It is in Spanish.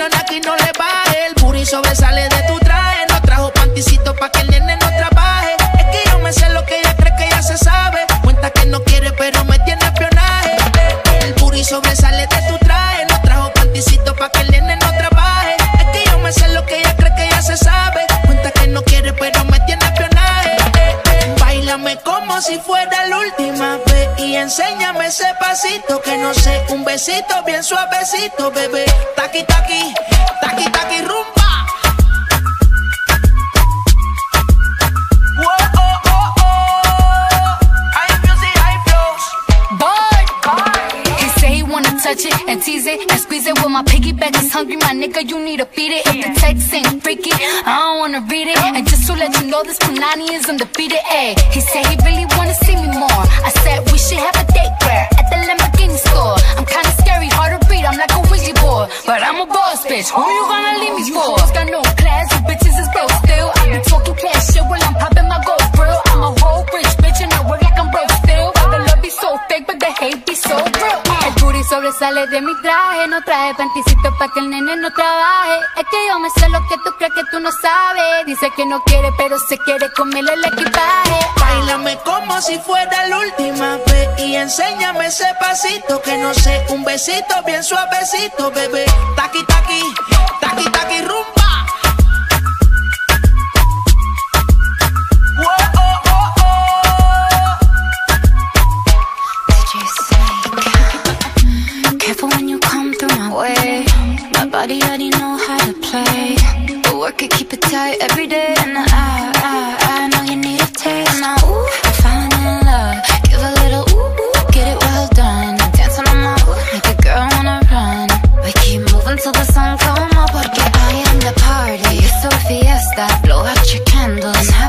Anonaki. No le. El puri sobresale de tu traje. No trajo panticito pa' que el nene no trabaje. Es que yo me sé lo que ella cree que ya se sabe. Cuenta que no quiere, pero me tiene espionaje. El puri sobresale de tu traje. No trajo panticito pa' que el nene no trabaje. Es que yo me sé lo que ella cree que ya se sabe. Cuenta que no quiere, pero me tiene espionaje. Bailame como si fuera la última enséñame ese pasito que no sé, un besito bien suavecito, bebé. Taqui taqui, taqui taqui rumba. touch it and tease it and squeeze it. With my piggyback is hungry, my nigga, you need to feed it. If the text ain't freaky, I don't wanna read it. And just let you know, this Punani is undefeated. Ayy, he said he really wanna see me more. I said we should have a date where at the Lamborghini store. I'm kinda scary, hard to read. I'm like a Ouija board, but I'm a boss bitch. Who you gonna leave me for? Got no class, you bitches is broke still. I be talking cash shit while I'm popping my gold grill. I'm a whole rich bitch and I work like I'm broke still. The love be so fake, but the hate be so real. Booty sobresale de mi traje, no traje panticito pa' que el nene no trabaje. Es que yo me sé lo que tú crees que tú Dice que no quiere, pero se quiere comerle el equipaje. Bailame como si fuera la última vez y enséñame ese pasito que no sé, un besito bien suavecito, bebé. Taqui taqui, taqui taqui rumba. Careful when you come through my way. My body already know how to play. But work it, keep it tight every got blow out your candles.